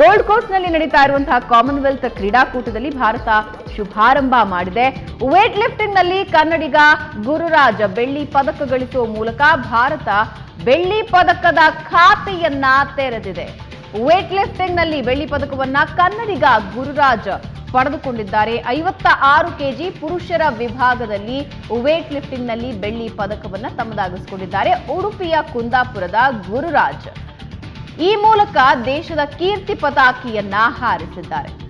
Gold ಕೋಸ್ಟ್ನಲ್ಲಿ ನಡೀತಾ ಇರುವಂತಹ Commonwealth ಕ್ರೀಡಾಕೂಟದಲ್ಲಿ ಭಾರತ ಶುಭಾರಂಭ ಮಾಡಿದೆ. ವೇಟ್ ಲಿಫ್ಟಿಂಗ್ನಲ್ಲಿ ಕನ್ನಡಿಗ ಗುರುರಾಜ್ ಬೆಳ್ಳಿ ಪದಕ ಗಳಿಸುವ ಮೂಲಕ ಭಾರತ ಬೆಳ್ಳಿ ಪದಕದ ಖಾತೆಯನ್ನ ತೆರೆದಿದೆ. ವೇಟ್ ಲಿಫ್ಟಿಂಗ್ನಲ್ಲಿ ಬೆಳ್ಳಿ ಪದಕವನ್ನ ಕನ್ನಡಿಗ ಗುರುರಾಜ್ ಪಡೆದುಕೊಂಡಿದ್ದಾರೆ. ಐವತ್ತ ಆರು ಕೆಜಿ ಪುರುಷರ ವಿಭಾಗದಲ್ಲಿ ವೇಟ್ ಲಿಫ್ಟಿಂಗ್ನಲ್ಲಿ ಬೆಳ್ಳಿ ಪದಕವನ್ನು ತಮ್ಮದಾಗಿಸಿಕೊಂಡಿದ್ದಾರೆ. ಉಡುಪಿಯ ಕುಂದಾಪುರದ ಗುರುರಾಜ್. ಈ ಮೂಲಕ ದೇಶದ ಕೀರ್ತಿ ಪತಾಕಿಯನ್ನ ಹಾರಿಸಿದ್ದಾರೆ.